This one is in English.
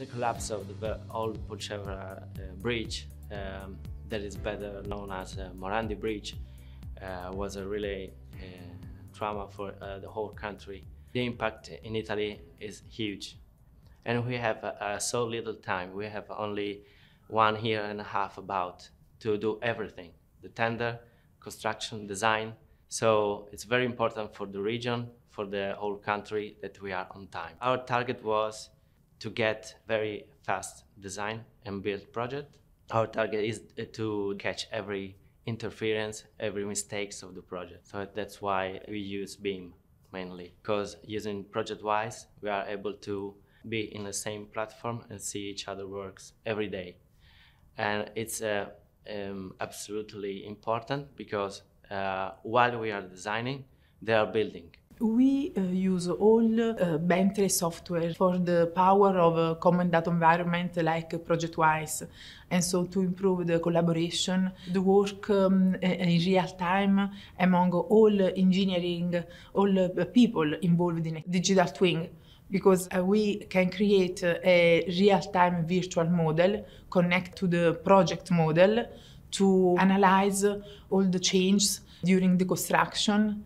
The collapse of the old Polcevera uh, bridge, um, that is better known as uh, Morandi Bridge, uh, was a really uh, trauma for uh, the whole country. The impact in Italy is huge. And we have uh, so little time. We have only one year and a half about to do everything. The tender, construction, design. So it's very important for the region, for the whole country that we are on time. Our target was to get very fast design and build project. Our target is to catch every interference, every mistakes of the project. So that's why we use BIM mainly, because using ProjectWise, we are able to be in the same platform and see each other works every day. And it's uh, um, absolutely important because uh, while we are designing, they are building. We uh, use all uh, Bentley software for the power of a common data environment like ProjectWise. And so to improve the collaboration, the work um, in real time among all engineering, all people involved in digital twin because uh, we can create a real-time virtual model, connect to the project model to analyze all the changes during the construction.